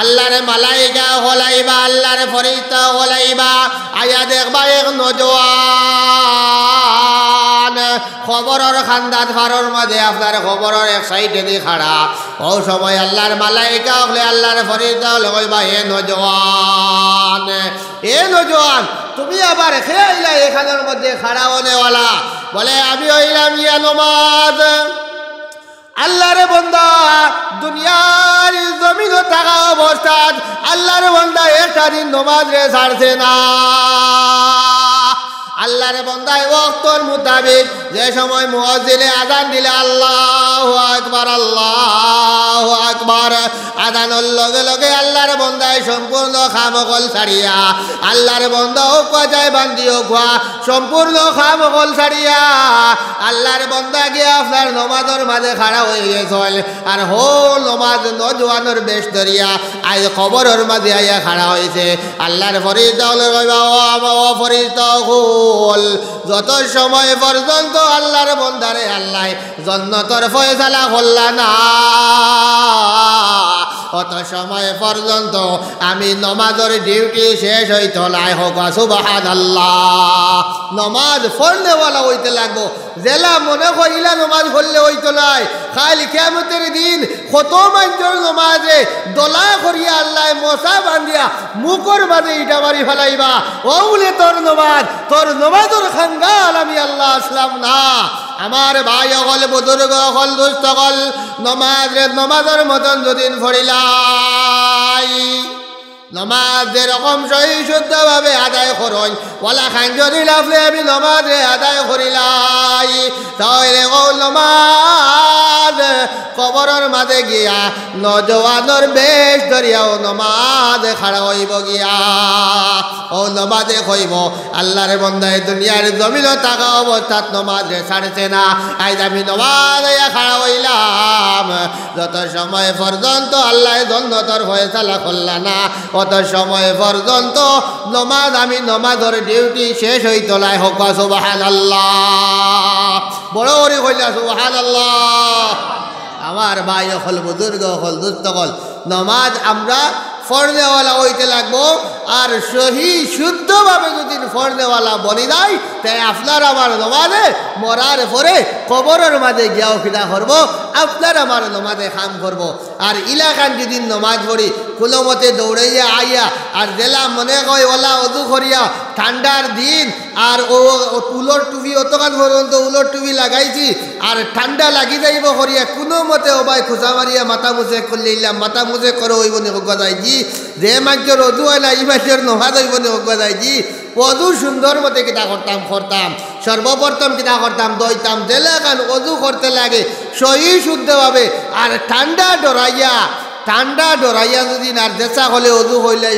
আল্লাহরে মালাইকা হলাইবা, আল্লাহরে ফরিস্তা হলাইবা। আয়া দেখবা এক নজওয়ান। খবরের খান্দাত ফারর মাঝে আপনার খবরের এক সাইডে দিয়ে খাড়া। ও সময় আল্লাহর মালাইকা হলে আল্লাহর ফরিস্তা হলে কইবা হে নজওয়ান। এ নজওয়ান, তুমি আবার খেয়ে আইলা এখানের মধ্যে খাড়া হনেওয়ালা। বলে, আমি হইলাম ইয়া নমাজ। আল্লাহরে বন্দা দুনিয়ার জমিন থাকা অবস্থাত আল্লাহরে বন্দা একটা দিন নমাজ রে ছাড়ছে না। আল্লাহরে বন্দায় ওক্তর মোতাবেক। যে সময় মুয়াজ্জিনে আজান দিলে আল্লাহু আকবার, আল্লাহ আকবার। আজানের লগে লগে আল্লাহর বন্দায় সম্পূর্ণ খামকল ছাড়িয়া, আল্লাহর বন্দা ও কাজায় বান্দিও খোয়া, সম্পূর্ণ খামকল ছাড়িয়া, আল্লাহর বন্দা গিয়ে আপনার নমাজের মাঝে খাড়া হয়ে গেছিল। আর হো নমাজ নজওয়ানোর বেশ ধরিয়া, আজ খবরের মাঝে আইয়া খাড়া হয়েছে আল্লাহর ফরিদ ও ফরিদ হল যত সময় পর্যন্ত আল্লাহর বন্ধারে আল্লাহ জন্নতর ফয়সালা হল না, অত সময় পর্যন্ত আমি নমাজের ডিউটি শেষ হইতো নাই হোক সুবাহান আল্লাহ নমাজ পড়নেওয়ালা হইতে লাগবো। জেলা মনে করিলা নমাজ পড়লে হইতো নাই। খালি কেমতের দিন কত মানুষের নমাজে দলা করিয়া আল্লাহ মশা বান্ধিয়া মুখর মাঝে ইটা মারি ফেলাইবা। ও বলে তোর নমাজ, তোর নমাজের খাঙ্গাল আমি আল্লাহ আসলাম না। আমার ভাই অকল বুজুর্গ অকল দুস্থ অকল নমাজ নমাজের মতন যদিন ফরিলাই নমাজ যেরকম সহি শুদ্ধভাবে আদায় করুন। ওলা খান যদি লাফলে আমি নমাজে আদায় করিলাই, তাহলে ও নমাজ কবরের মাঝে গিয়া নজওয়ানোর বেশ ধরিয়াও নমাজ খাড়া হইব গিয়া। ও নমাজে কইব আল্লাহর বন্ধায় দুনিয়ার জমিন থাকা অবস্থাত নমাজে ছাড়ছে না। আজ আমি নমাজ খাড়া হইলাম। যত সময় পর্যন্ত আল্লাহ জন্নতর ফয়সালা করলা না, অত সময় পর্যন্ত নমাজ আমি নমাজের ডিউটি শেষ হইত নাই হোক সুবাহান আল্লাহ বড় করে কইলা সুবাহান আল্লাহ আমার ভাই হল বুজুর্গ হল দুস্থ হল। নমাজ আমরা ফর্দেওয়ালা হইতে লাগবো। আর সহি শুদ্ধভাবে যদি ফর্দেওয়ালা বলি দেয় তাই আপনার আমার নমাজে মরার পরে কবরের মাঝে গিয়াও ফিরা করব, আপনার আমার নমাজে খাম করব। আর ইলাকান যেদিন নমাজ পড়ি কোনো মতে দৌড়াইয়া আইয়া, আর জেলা মনে কয়, ওলা অদু করিয়া, ঠান্ডার দিন, আর ও উলর টুপি অতকাল পর্যন্ত উলর টুপি লাগাইছি, আর ঠান্ডা লাগি যাইব করিয়া, কোনো মতে ওবাই খোঁচা মারিয়া মাথা মুছে করলে মাথা মুছে করে হইব নি যায় জি যে মানুষের অদু হয় না ই মানুষের নহাদ হইব নি যায় জি অদু সুন্দর মতে কিতা করতাম করতাম। সর্বপ্রথম কিতা করতাম, দইতাম জেলে কান অদু করতে লাগে, সহি শুদ্ধভাবে, আর ঠান্ডা ডরাইয়া ঠান্ডা ডরাইয়া যদি আর জেসা হলে অদু হইলে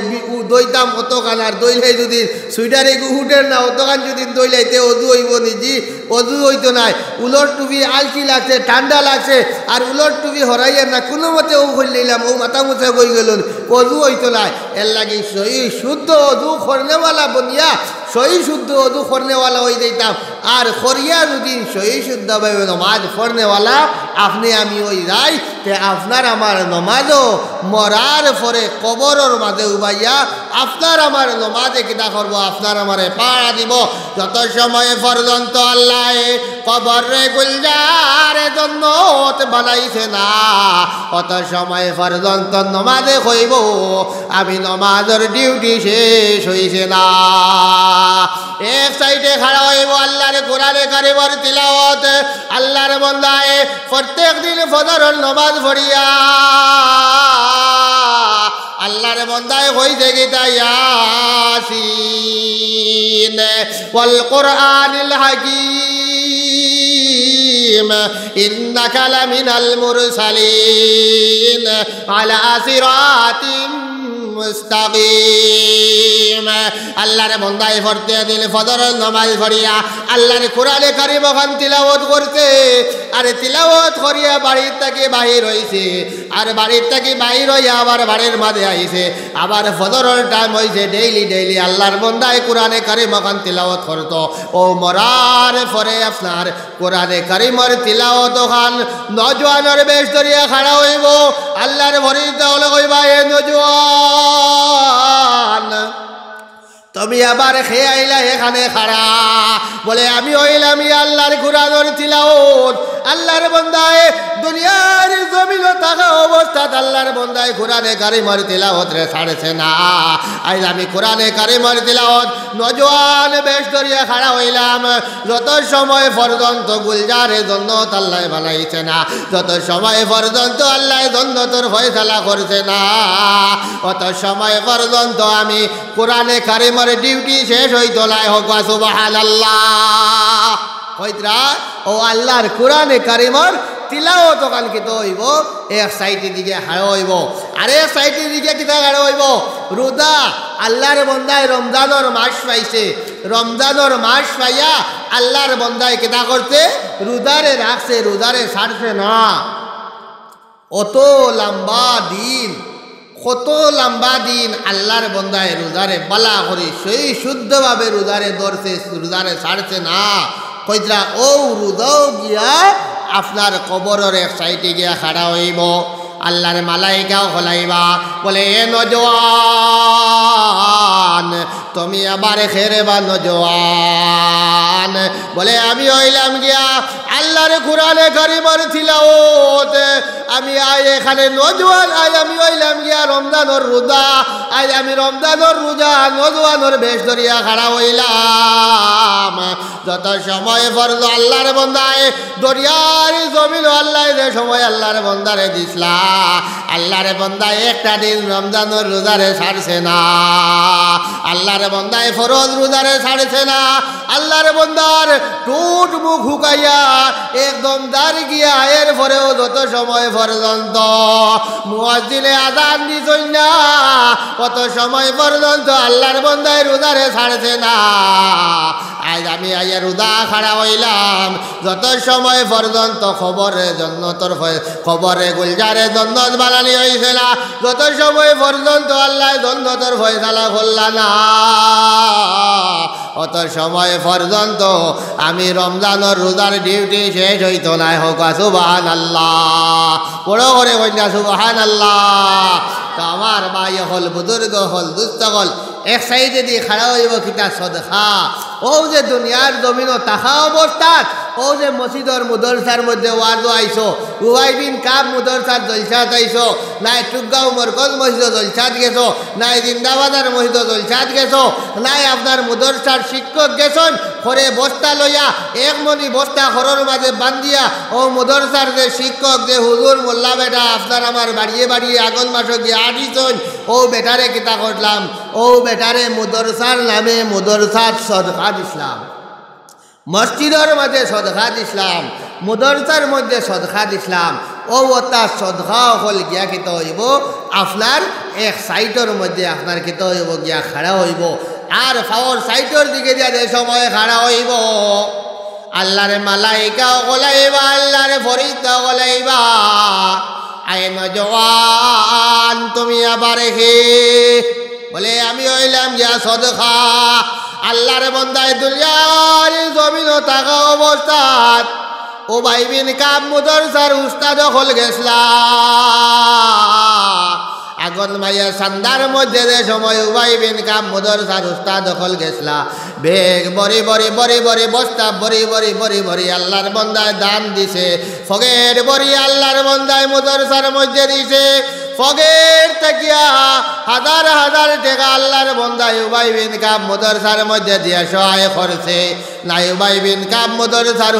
দইতাম অতখান আর দইলে যদি সুইটারে উঠের না অতখান যদি দইলাইতে অদু হইব নিজি অদু হইতো নাই। উলর টুপি আলসি লাগছে ঠান্ডা লাগছে আর উলর টুপি হরাইয়া না কোনো মতে ও হইলাম ও মাথা মুছে গই গেল অদু হইতো নাই। এর লাগি শুদ্ধ অদু খরনেওয়ালা বনিয়া সহি শুদ্ধ অদু খরনেওয়ালা হয়ে যাইতাম। আর খরিয়া যদি সহি শুদ্ধ শুদ্ধভাবে নমাজ ফরনেওয়ালা। আপনি আমি ওই যাই, তে আপনার আমার নমাজও মরার পরে কবরের মাঝে উবাইয়া, আপনার আমার নমাজে কিতা করব, আপনার আমারে পাড়া দিব। যত সময়ে পর্যন্ত আল্লাহ কবর গুলজারে জন্য বানাইছে না, অত সময় পর্যন্ত নমাজে হইব। আমি নমাজের ডিউটি শেষ হইছে না। এক খাড়া হইব আল্লাহর কোরআনে কারিবর তিলাওয়াত, আল্লাহর বন্দায় প্রত্যেক দিন ফজরের নমাজ পড়িয়া। আল্লাহর বন্দায় হইতে গীতা ইয়াসিন, ওয়াল কোরআনিল হাকিম, ইন্নাকা মুস্তাকিম। আল্লাহর বন্দায় পড়তে দিল ফদর নমাজ পড়িয়া। আল্লাহর কোরআনে কারিম ওখান তিলাওয়াত করতে। আর তিলাওয়াত করিয়া বাড়ির থেকে বাহির হইছে। আর বাড়ির থেকে বাহির হইয়া আবার বাড়ির মাঝে আইছে। আবার ফদরের টাইম হইছে ডেইলি ডেইলি আল্লাহর বন্দায় কোরআনে কারিম ওখান তিলাওয়াত করতো। ও মরার পরে আপনার কোরআনে কারিমর তিলাওয়াত ওখান নজওয়ানের বেশ ধরিয়া খাড়া হইব। আল্লাহর ভরিতে হলে কইবা, এ নজওয়ান শয়তান তুমি আবার খে আইলা এখানে খারা বলে আমি হইলাম আল্লাহর ঘুরা ধরছিলাম আল্লাহর বন্দায়, দুনিয়ার জমিন থাকা অবস্থাত আল্লাহর বন্দায় কোরআনে কারিমার তিলাওত রে ছাড়ছে না। আজ আমি কোরআনে কারিমার তিলাওত নজওয়ান বেশ ধরিয়া খাড়া হইলাম। যত সময় পর্যন্ত গুলজারে জন্য আল্লাহ বানাইছে না, যত সময় পর্যন্ত আল্লাহ দ্বন্দ্বতর ফয়সালা করছে না, অত সময় পর্যন্ত আমি কোরআনে কারিমার ডিউটি শেষ হইতো লাই হোক সুবাহান আল্লাহ ও আল্লাহর কোরআনে কারিমার তিলাও তো হইব, এক সাইটের দিকে হাড় হইব আর এক সাইটের দিকে কিতা হাড় হইব? রোদা আল্লাহর বন্দায় রমজানোর মাস পাইছে। রমজানোর মাস পাইয়া আল্লাহর বন্দায় কিতা করছে? রুদারে রাখছে রুদারে ছাড়ছে না। অত লম্বা দিন, কত লম্বা দিন আল্লাহর বন্দায় রোজারে বালা করে, সেই শুদ্ধভাবে রোজারে ধরছে, রোজারে ছাড়ছে না। কইতরা ও রুদও গিয়া আপনার কবরের এক সাইডে গিয়া খাড়া হইব, আল্লাহর মালাইকাও হলাইবা। বলে, এ নজওয়ান, তুমি আবার খেরে বা নজওয়ান। বলে, আমি হইলাম গিয়া আল্লাহর কোরআনে গরিবর ছিলাওত আমি আই এখানে নজওয়ান আই আমি হইলাম গিয়া রমজানোর রোজা আই আমি রমজানোর রোজা, নজওয়ানোর বেশ ধরিয়া খাড়া হইলাম। যত সময় ফরজ আল্লাহর বন্দায়, দরিয়ার জমিন আল্লাহ যে সময় আল্লাহর বন্দারে দিসলা, আল্লাহরে বন্দায় একটা দিন রমজানোর রোজারে ছাড়ছে না। আল্লাহর বন্দায় ফরজ রোজারে ছাড়ছে না। আল্লাহর বন্দার টুট মুখ হুকাইয়া একদম দাঁড় গিয়া এর পরেও যত সময় পর্যন্ত। মুয়াজ্জিনে আদান দিছই না। কত সময় পর্যন্ত আল্লাহর বন্দায় রোজারে ছাড়ছে না। আজ আমি আইয়া রুদা খাড়া হইলাম। যত সময় পর্যন্ত খবরে জন্য তোর খবরে গুলজারে দ্বন্দ্ব বানানি হয়েছে না। যত সময় পর্যন্ত আল্লাহ দ্বন্দ্ব তোর ফয়সালা করলা না। অত সময় পর্যন্ত আমি রমজানোর রোজার ডিউটি শেষ হইতো না। হোক সুবাহান আল্লাহ বড় করে কন্যা সুবাহান আল্লাহ তো আমার ভাই হল বুজুর্গ, হল দুস্থ হল এক সাইডে দিয়ে খাড়া হইব কিতা সদখা। ও যে দুনিয়ার জমিন তাহা অবস্থাত ও যে মসজিদর মুদরসার মধ্যে ওয়াজ আইসো উবাই বিন কাপ মুদরসার জলসাত আইসো নাই টুকগাঁও মরকজ মসজিদ জলসাত গেছো। নাই জিন্দাবাদার মসজিদ জলসাত গেছো। নাই আপনার মুদরসার শিক্ষক গেছন। খরে বস্তা লইয়া এক মনি বস্তা খরর মাঝে বান্ধিয়া। ও মুদরসার যে শিক্ষক, যে হুজুর মোল্লা বেটা আপনার আমার বাড়িয়ে বাড়িয়ে আগন মাস গিয়ে আটিছন ও বেটারে কিতা করলাম ও বেটারে মুদরসার নামে মুদরসার সদকাত ইসলাম মসজিদের মধ্যে সদখাত ইসলাম মুদরসার মধ্যে সদখাত ইসলাম ও তার সদখা হল গিয়া কিত হইব? আপনার এক সাইটের মধ্যে আপনার কিত হইব গিয়া খাড়া হইব। আর ফাওয়ার সাইটের দিকে দিয়া যে সময় খাড়া হইব। আল্লাহরে মালাইকা গলাইবা, আল্লাহরে ফরিদা গলাইবা। আয় নজওয়ান তুমি আবার হে। বলে, আমি হইলাম গিয়া সদখা আল্লাহর বন্দায় দুনিয়ার জমিন থাকা অবস্থাত ও ভাইবিন কাপ মুদরসার উস্তাদ হল গেছলা মাইয়া সান্দার মধ্যে যে সময় উবাই বিন কাপ মুদরসার উস্তাদ হল গেছলা বেগ বরি বরি বরি বরি বস্তা বরি বরি বরি বরি আল্লাহর বন্দায় দান দিছে। ফগের বরি আল্লাহর বন্দায় মুদরসার মধ্যে দিছে। ফগের তাকিয়া হাজার হাজার টাকা আল্লাহর বন্দা ইউবাই বিন কাপ মদরসার মধ্যে দিয়া সহায় করছে। না ইউবাই বিন কাপ মুদরসার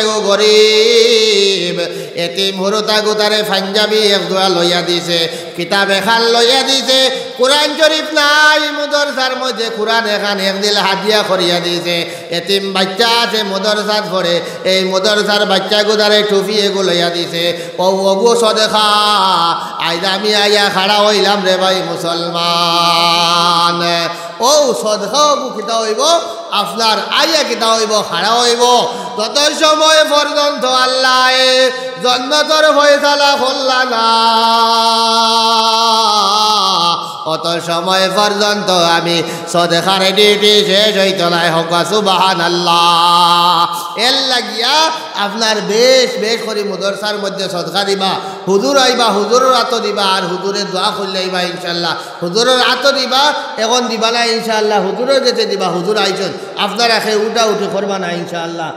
এগো গরিব এতিম হুরুতা গুতারে পাঞ্জাবি এক দোয়া লইয়া দিছে কিতাব এখান লইয়া দিছে কোরআন শরীফ নাই মুদরসার মধ্যে কোরআন এখান একদিল হাদিয়া করিয়া দিছে। এতিম বাচ্চা আছে মুদরসাত পড়ে এই মুদরসার বাচ্চা গুদারে টুপি এগো লইয়া দিছে। ও ওগো সদেখা আইদা আমি আইয়া খাড়া হইলাম রে ভাই মুসলমান ও সদখাও কিতা হইব আপনার আইয়া কিতা হইব খাড়া হইব তত সময় পর্যন্ত আল্লাহ জন্মতর ফয়সালা করলা না। অত সময় পর্যন্ত আমি সদেখার ডিউটি শেষ হইত নাই হোক সুবাহান আল্লাহ এর লাগিয়া আপনার বেশ বেশ করে মুদরসার মধ্যে সদকা দিবা, হুজুর আইবা, হুজুরের আত দিবা, আর হুজুরের দোয়া খুললে আইবা ইনশাল্লাহ হুজুরের আত দিবা, এখন দিবা না ইনশাল্লাহ হুজুরের যেতে দিবা, হুজুর আইছেন। আপনারা খে উঠা উঠে করবা না ইনশাল্লাহ